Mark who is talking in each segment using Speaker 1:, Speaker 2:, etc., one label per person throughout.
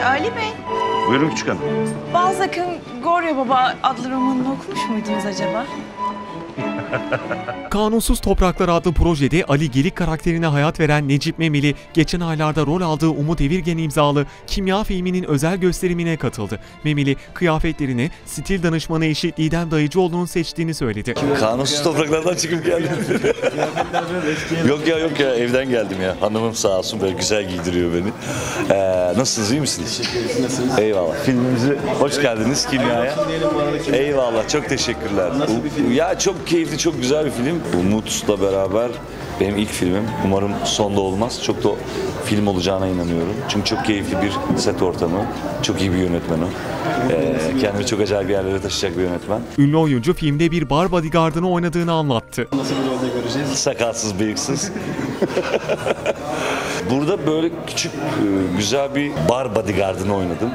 Speaker 1: Ali Bey,
Speaker 2: Buyurun küçük hanım.
Speaker 1: Balzac'ın Gorya Baba adlı romanını okumuş muydunuz acaba?
Speaker 3: Kanunsuz Topraklar adlı projede Ali Gelik karakterine hayat veren Necip Memeli, geçen aylarda rol aldığı Umut Evirgen imzalı Kimya filminin özel gösterimine katıldı. Memeli, kıyafetlerini stil danışmanı eşi Didem Dayıcıoğlu'nun seçtiğini söyledi.
Speaker 4: Kanunsuz topraklardan çıkıp geldim. yok ya yok ya evden geldim ya. Hanımım sağ olsun böyle güzel giydiriyor beni. Ee, nasılsınız iyi misiniz? Teşekkür ederiz. Nasılsınız? Eyvallah. Filmimize hoş geldiniz Kimya'ya. Eyvallah çok teşekkürler. Ya çok keyifli çok güzel bir film. Umut'la beraber benim ilk filmim. Umarım sonda olmaz. Çok da film olacağına inanıyorum. Çünkü çok keyifli bir set ortamı. Çok iyi bir yönetmen o. Ee, kendini çok acayip yerlere taşıyacak bir yönetmen.
Speaker 3: Ünlü oyuncu filmde bir bar bodyguardını oynadığını anlattı.
Speaker 4: Sakalsız, bıyıksız. Burada böyle küçük, e, güzel bir bar bodyguardını oynadım.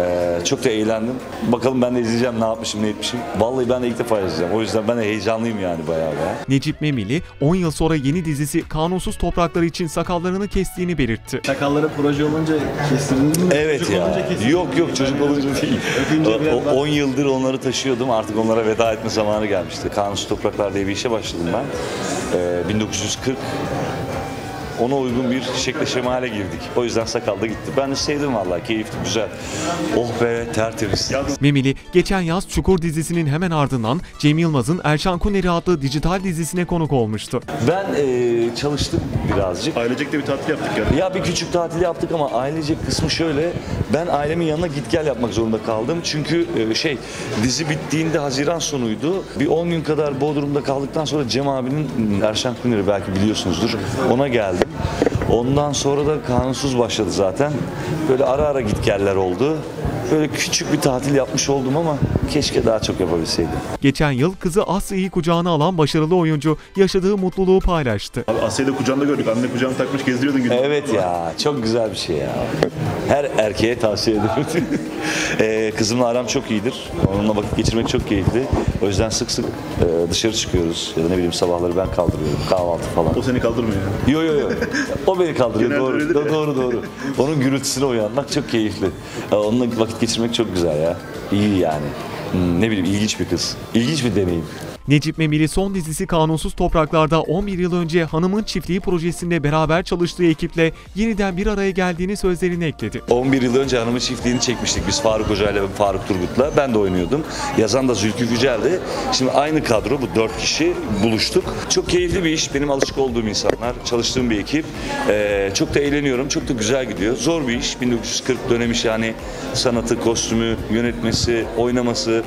Speaker 4: Ee, çok da eğlendim. Bakalım ben de izleyeceğim ne yapmışım, ne etmişim. Vallahi ben de ilk defa izleyeceğim. O yüzden ben de heyecanlıyım yani bayağı bayağı.
Speaker 3: Necip Memeli, 10 yıl sonra yeni dizisi Kanunsuz Topraklar için sakallarını kestiğini belirtti.
Speaker 5: Sakalları proje olunca kestirdiniz mi?
Speaker 4: Evet
Speaker 5: Çocuk
Speaker 4: ya.
Speaker 5: olunca kestirdiniz.
Speaker 4: Yok yok çocuk olunca değil.
Speaker 5: Öpünce biraz
Speaker 4: O-
Speaker 5: daha-
Speaker 4: 10 yıldır onları taşıyordum. Artık onlara veda etme zamanı gelmişti. Kanunsuz Topraklar diye bir işe başladım ben. Ee, 1940 ona uygun bir şekle şemale girdik. O yüzden sakalda gitti. Ben de sevdim vallahi. Keyifli, güzel. Oh be tertemiz.
Speaker 3: Memeli, geçen yaz Çukur dizisinin hemen ardından Cem Yılmaz'ın Erşan Kuneri adlı dijital dizisine konuk olmuştu.
Speaker 4: Ben e, çalıştım birazcık.
Speaker 2: Ailecek de bir tatil yaptık yani.
Speaker 4: Ya bir küçük tatil yaptık ama ailecek kısmı şöyle. Ben ailemin yanına git gel yapmak zorunda kaldım. Çünkü e, şey dizi bittiğinde Haziran sonuydu. Bir 10 gün kadar Bodrum'da kaldıktan sonra Cem abinin Erşen Kuneri belki biliyorsunuzdur. Ona geldim. Ondan sonra da kanunsuz başladı zaten. Böyle ara ara git geller oldu. Böyle küçük bir tatil yapmış oldum ama keşke daha çok yapabilseydim.
Speaker 3: Geçen yıl kızı Asya'yı kucağına alan başarılı oyuncu yaşadığı mutluluğu paylaştı.
Speaker 2: Abi Asya'yı da kucağında gördük. Anne kucağına takmış gezdiriyordun günü.
Speaker 4: Evet ya çok güzel bir şey ya. Her erkeğe tavsiye ederim. ee, kızımla aram çok iyidir. Onunla vakit geçirmek çok keyifli. O yüzden sık sık e, dışarı çıkıyoruz. Ya da ne bileyim sabahları ben kaldırıyorum kahvaltı falan.
Speaker 2: O seni kaldırmıyor.
Speaker 4: Yo yo yo. O beni kaldırıyor. Doğru.
Speaker 2: öyledir
Speaker 4: Do-
Speaker 2: ya.
Speaker 4: doğru doğru. Onun gürültüsüne uyanmak çok keyifli. Ee, Onunla vakit geçirmek çok güzel ya. İyi yani. Hmm, ne bileyim ilginç bir kız. İlginç bir deneyim.
Speaker 3: Necip Memeli son dizisi Kanunsuz Topraklar'da 11 yıl önce Hanımın Çiftliği projesinde beraber çalıştığı ekiple yeniden bir araya geldiğini sözlerine ekledi.
Speaker 4: 11 yıl önce Hanımın Çiftliği'ni çekmiştik biz Faruk Hoca ile Faruk Turgut'la. Ben de oynuyordum. Yazan da Zülkü Yücel'di. Şimdi aynı kadro bu dört kişi buluştuk. Çok keyifli bir iş. Benim alışık olduğum insanlar. Çalıştığım bir ekip. Ee, çok da eğleniyorum. Çok da güzel gidiyor. Zor bir iş. 1940 dönem iş yani sanatı, kostümü, yönetmesi, oynaması.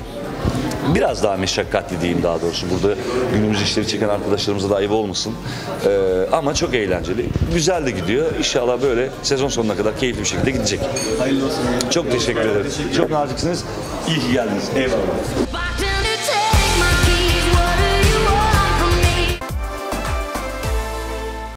Speaker 4: Biraz daha meşakkatli diyeyim daha doğrusu. Burada günümüz işleri çeken arkadaşlarımıza da ayıp olmasın. Ee, ama çok eğlenceli. Güzel de gidiyor. İnşallah böyle sezon sonuna kadar keyifli bir şekilde gidecek.
Speaker 5: Hayırlı olsun.
Speaker 4: Çok teşekkür ederim. Çok naziksiniz. İyi ki geldiniz. Eyvallah.